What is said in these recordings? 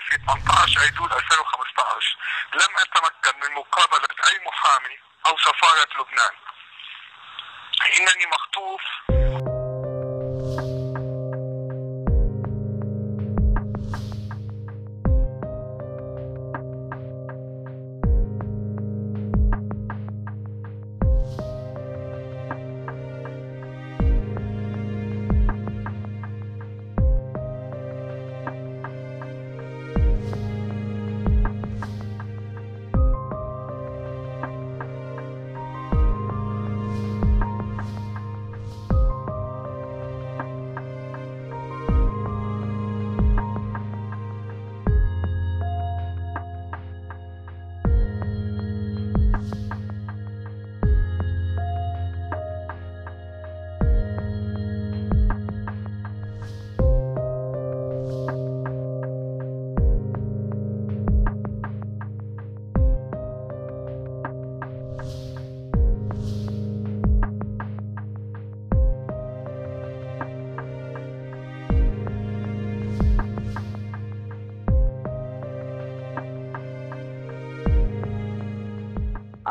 في 18 ايلول 2015 لم أتمكن من مقابلة أي محامي أو سفارة لبنان. إنني مخطوف.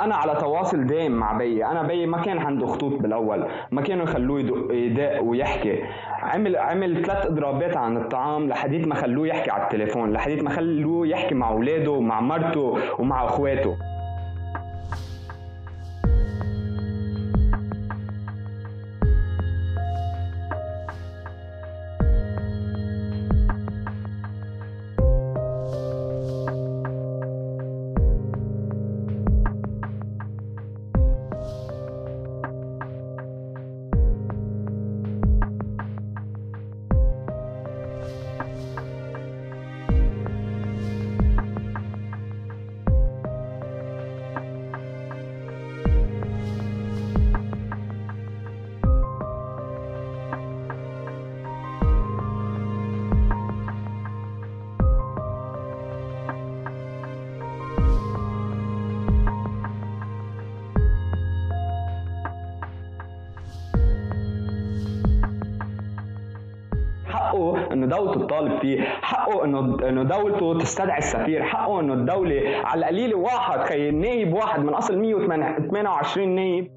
أنا على تواصل دائم مع بيي أنا بيي ما كان عنده خطوط بالأول ما كانوا يخلوه يدق يدق ويحكي. عمل عمل ثلاث إضرابات عن الطعام لحديت ما خلوه يحكي على التليفون لحديت ما خلوه يحكي مع أولاده ومع مرته ومع أخواته. حقه إنه دولته تطالب فيه حقه إنه إنه دولته تستدعي السفير حقه إنه الدولة على القليله واحد خي نائب واحد من أصل 128 نائب